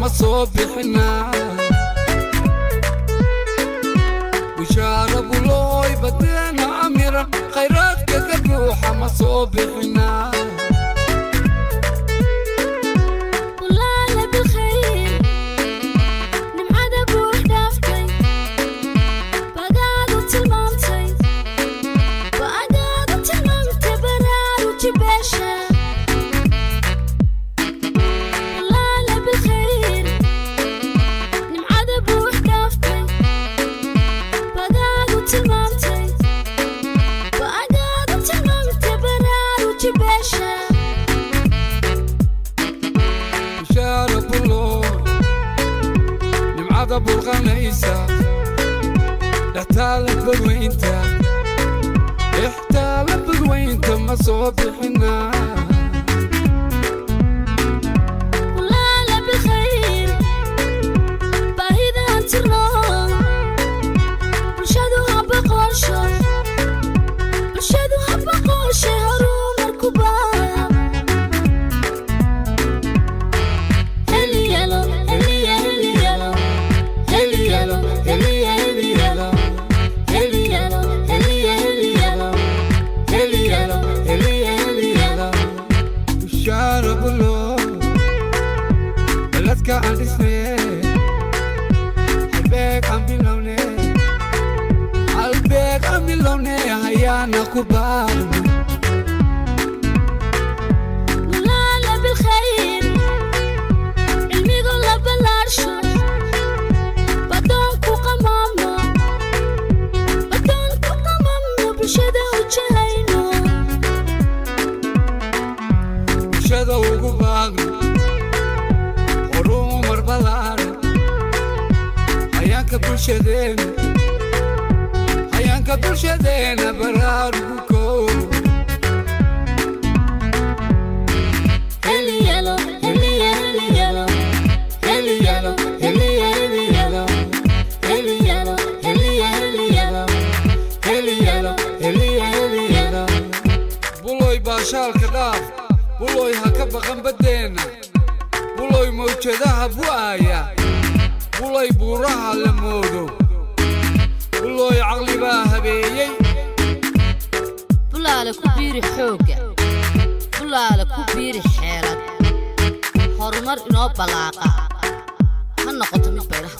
ما صوب حنا وشارب لوي بدنا كويسة لا تعلق بالوين انت احتالت بالوين تم صوب الحنان your hand this way. I'll be coming lonely. I'll beg and be lonely. I am not bulshadeena hayaanka bulshadeena baraarugu koob heliyalo heliya heliyalo heliyalo heliya heliyalo heliyalo heliya heliyalo heliyalo heliya heliyalo buloy baashaalka dhaaf buloy ha ka baqan baddeenna buloy mawjadaha bu'aaya buloy buuraha la moodo buloy caqli baa habeeyey. Bulaale ku biiri xoogga bulaale ku biiri xeelad. Horumar inoo ballaaqa ha noqoto mid baylaha